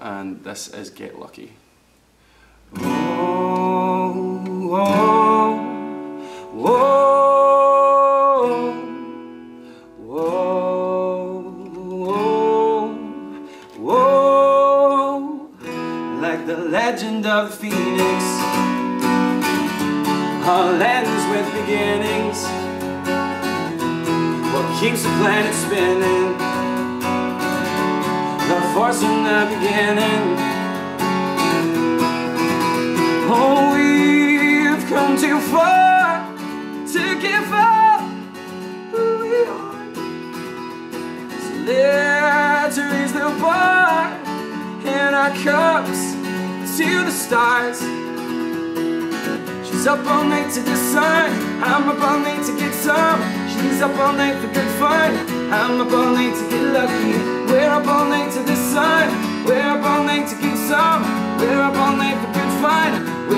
And this is Get Lucky. Oh, oh, oh. the legend of the phoenix All ends with beginnings What keeps the planet spinning Force in the beginning Oh, we've come too far to give up who we are So let's raise the bar in our cups to the stars. She's up all night to sun. I'm up all night to get some. She's up all night for good fun. I'm up all night to get lucky.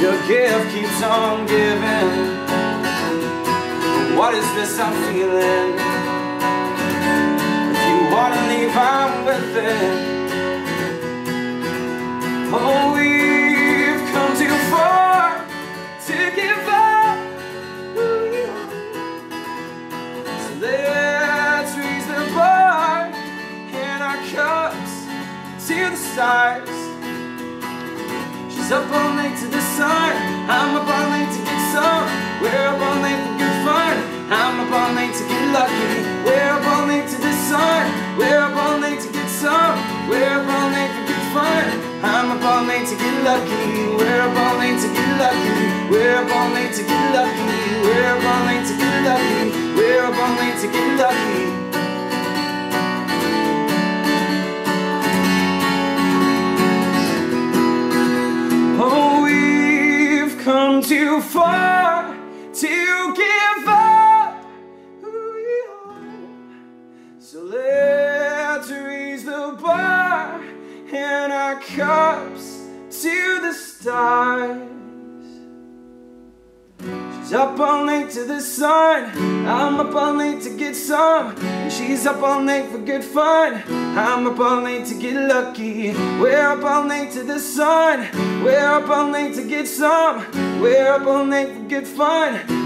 Your gift keeps on giving. What is this I'm feeling? If you wanna leave, I'm with it. Oh, we've come too far to give up who we are. So let's raise the bar. In our cups to the stars She's up all night to the sun I'm up all night to get some We're up all night for good fun I'm up all night to get lucky We're up all night to the sun We're up all night to get some We're up all night for good fun I'm up all night to get lucky We're up all night to get lucky We're up all night to get lucky We're up all night to get lucky We're up all night to get too far to give up who we are. So let's raise the bar in our cups to the stars. She's up all night to the sun. I'm up all night to get some. And she's up all night for good fun. I'm up all night to get lucky. We're up all night to the sun. We're up all night to get some. We're up all night for good fun.